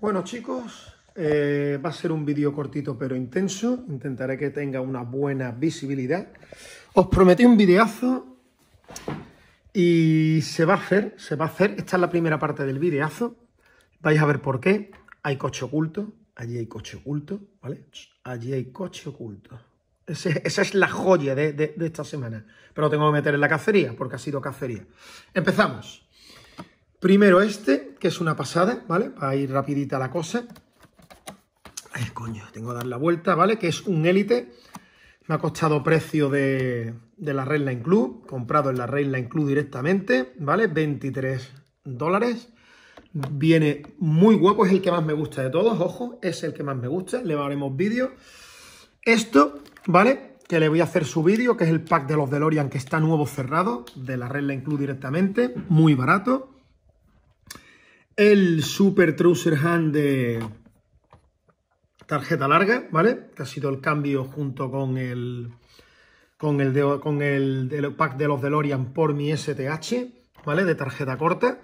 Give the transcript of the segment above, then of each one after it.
Bueno chicos, eh, va a ser un vídeo cortito pero intenso. Intentaré que tenga una buena visibilidad. Os prometí un videazo y se va a hacer, se va a hacer. Esta es la primera parte del videazo. Vais a ver por qué. Hay coche oculto, allí hay coche oculto, ¿vale? Allí hay coche oculto. esa es la joya de, de esta semana. Pero lo tengo que meter en la cacería, porque ha sido cacería. Empezamos. Primero este, que es una pasada, ¿vale? Para ir rapidita la cosa. Ay, coño, tengo que dar la vuelta, ¿vale? Que es un élite. Me ha costado precio de, de la Redline Club, comprado en la Redline Club directamente, ¿vale? 23 dólares. Viene muy guapo, es el que más me gusta de todos, ojo, es el que más me gusta, le haremos vídeo. Esto, ¿vale? Que le voy a hacer su vídeo, que es el pack de los DeLorean que está nuevo cerrado, de la Redline Club directamente, muy barato el Super Trouser Hand de tarjeta larga, ¿vale? Que ha sido el cambio junto con el con el, con el, pack de los DeLorean por mi STH, ¿vale? De tarjeta corta.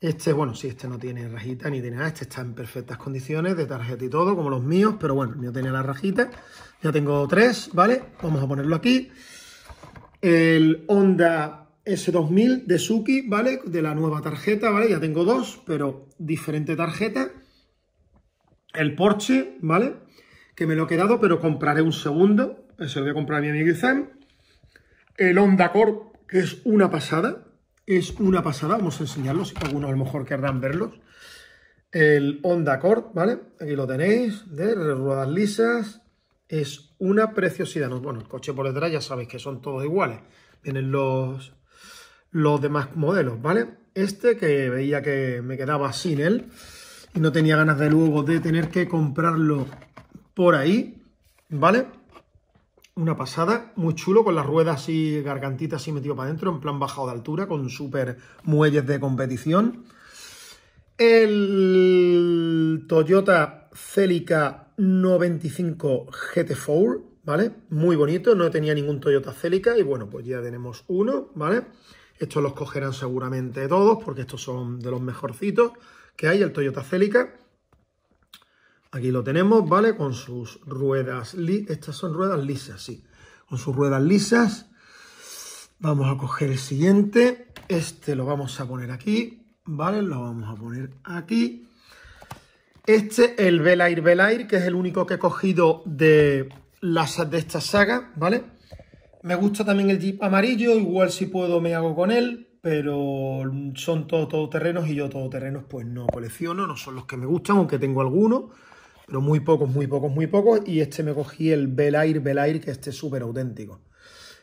Este, bueno, sí, este no tiene rajita ni tiene nada, este está en perfectas condiciones de tarjeta y todo, como los míos, pero bueno, el mío tiene la rajita. Ya tengo tres, ¿vale? Vamos a ponerlo aquí. El Honda S2000 de Suki, ¿vale? De la nueva tarjeta, ¿vale? Ya tengo dos, pero diferente tarjeta. El Porsche, ¿vale? Que me lo he quedado, pero compraré un segundo. Ese lo voy a comprar a mi amigo Izan. El Honda Corp, que es una pasada. Es una pasada. Vamos a enseñarlos, si algunos a lo mejor querrán verlos. El Honda Corp, ¿vale? Aquí lo tenéis, de ruedas lisas. Es una preciosidad. Bueno, el coche por detrás ya sabéis que son todos iguales. Vienen los, los demás modelos, ¿vale? Este que veía que me quedaba sin él y no tenía ganas de luego de tener que comprarlo por ahí, ¿vale? Una pasada, muy chulo, con las ruedas así, gargantitas así metido para adentro, en plan bajado de altura, con super muelles de competición. El Toyota Celica 95 GT4, ¿vale? Muy bonito, no tenía ningún Toyota Celica y bueno, pues ya tenemos uno, ¿vale? Estos los cogerán seguramente todos porque estos son de los mejorcitos que hay, el Toyota Celica. Aquí lo tenemos, ¿vale? Con sus ruedas, estas son ruedas lisas, sí. Con sus ruedas lisas. Vamos a coger el siguiente. Este lo vamos a poner aquí, ¿vale? Lo vamos a poner aquí. Este, el Belair Belair, que es el único que he cogido de, las, de esta saga, ¿vale? Me gusta también el Jeep amarillo, igual si puedo me hago con él, pero son todo todoterrenos y yo todoterrenos pues no colecciono, no son los que me gustan, aunque tengo algunos, pero muy pocos, muy pocos, muy pocos. Y este me cogí el Belair Belair, que este es súper auténtico.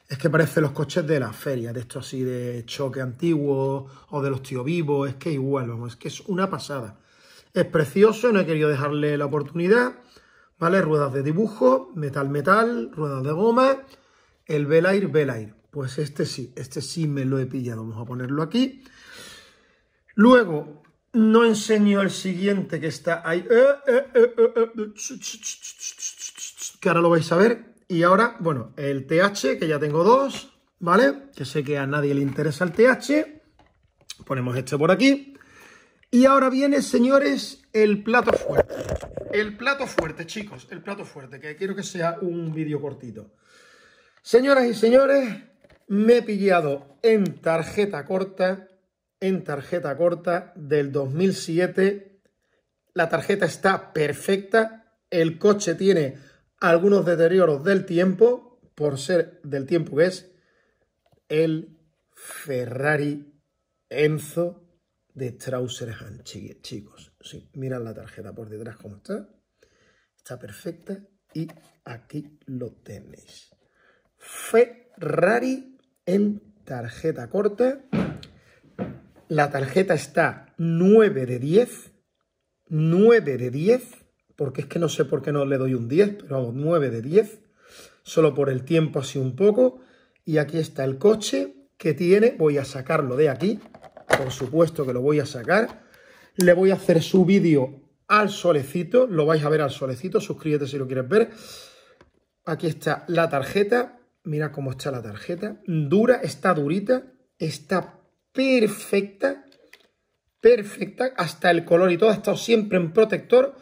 Es que parece los coches de la feria, de estos así de choque antiguo o de los tío vivos, es que igual, vamos, es que es una pasada. Es precioso, no he querido dejarle la oportunidad, ¿vale? Ruedas de dibujo, metal metal, ruedas de goma el Belair, Belair. Pues este sí, este sí me lo he pillado. Vamos a ponerlo aquí. Luego, no enseño el siguiente que está ahí. Que ahora lo vais a ver. Y ahora, bueno, el TH, que ya tengo dos, ¿vale? Que sé que a nadie le interesa el TH. Ponemos este por aquí. Y ahora viene, señores, el plato fuerte. El plato fuerte, chicos, el plato fuerte, que quiero que sea un vídeo cortito. Señoras y señores, me he pillado en tarjeta corta, en tarjeta corta del 2007. La tarjeta está perfecta, el coche tiene algunos deterioros del tiempo, por ser del tiempo que es el Ferrari Enzo de Trauserhand, chicos. Sí, mirad la tarjeta por detrás cómo está. Está perfecta y aquí lo tenéis. Ferrari en tarjeta corta. La tarjeta está 9 de 10. 9 de 10. Porque es que no sé por qué no le doy un 10, pero vamos, 9 de 10. Solo por el tiempo así un poco. Y aquí está el coche que tiene. Voy a sacarlo de aquí. Por supuesto que lo voy a sacar. Le voy a hacer su vídeo al solecito. Lo vais a ver al solecito. Suscríbete si lo quieres ver. Aquí está la tarjeta. Mira cómo está la tarjeta. Dura, está durita, está perfecta. perfecta, hasta el color y todo, ha estado siempre en protector.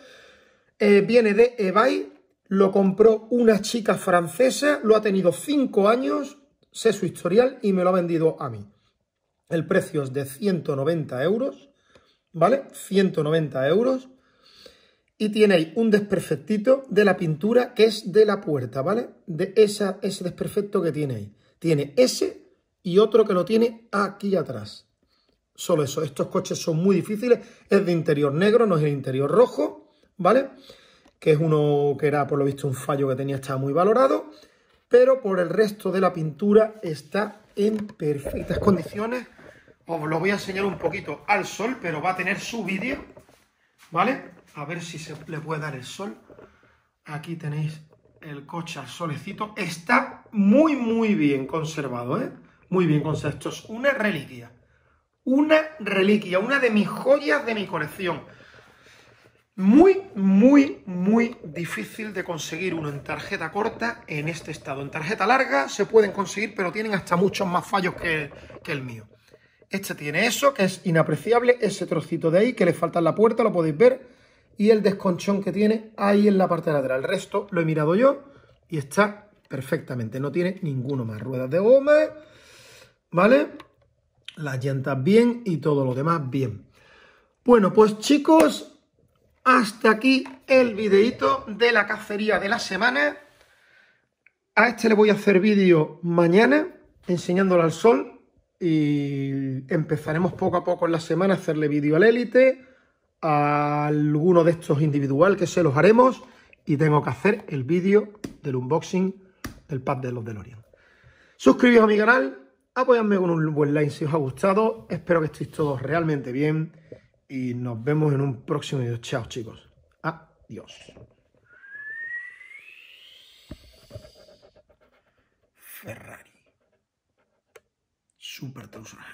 Eh, viene de eBay, lo compró una chica francesa, lo ha tenido 5 años, sé su historial y me lo ha vendido a mí. El precio es de 190 euros, ¿vale? 190 euros. Y tiene un desperfectito de la pintura que es de la puerta, ¿vale? De esa, ese desperfecto que tiene ahí. Tiene ese y otro que lo tiene aquí atrás. Solo eso. Estos coches son muy difíciles. Es de interior negro, no es el interior rojo, ¿vale? Que es uno que era, por lo visto, un fallo que tenía, estaba muy valorado. Pero por el resto de la pintura está en perfectas condiciones. Os lo voy a enseñar un poquito al sol, pero va a tener su vídeo, ¿vale? A ver si se le puede dar el sol. Aquí tenéis el coche al solecito. Está muy, muy bien conservado, ¿eh? Muy bien conservado. Esto es una reliquia. Una reliquia, una de mis joyas de mi colección. Muy, muy, muy difícil de conseguir uno en tarjeta corta en este estado. En tarjeta larga se pueden conseguir, pero tienen hasta muchos más fallos que, que el mío. Este tiene eso, que es inapreciable, ese trocito de ahí, que le falta en la puerta, lo podéis ver, y el desconchón que tiene ahí en la parte lateral. El resto lo he mirado yo y está perfectamente, no tiene ninguno más. Ruedas de goma, ¿vale? Las llantas bien y todo lo demás bien. Bueno, pues chicos, hasta aquí el videito de la cacería de la semana. A este le voy a hacer vídeo mañana, enseñándolo al sol, y empezaremos poco a poco en la semana a hacerle vídeo al élite, a alguno de estos individual que se los haremos y tengo que hacer el vídeo del unboxing del pad de los DeLorean. Suscribíos a mi canal, apoyadme con un buen like si os ha gustado, espero que estéis todos realmente bien y nos vemos en un próximo vídeo. Chao chicos, adiós. Ferrari. Super Trusra.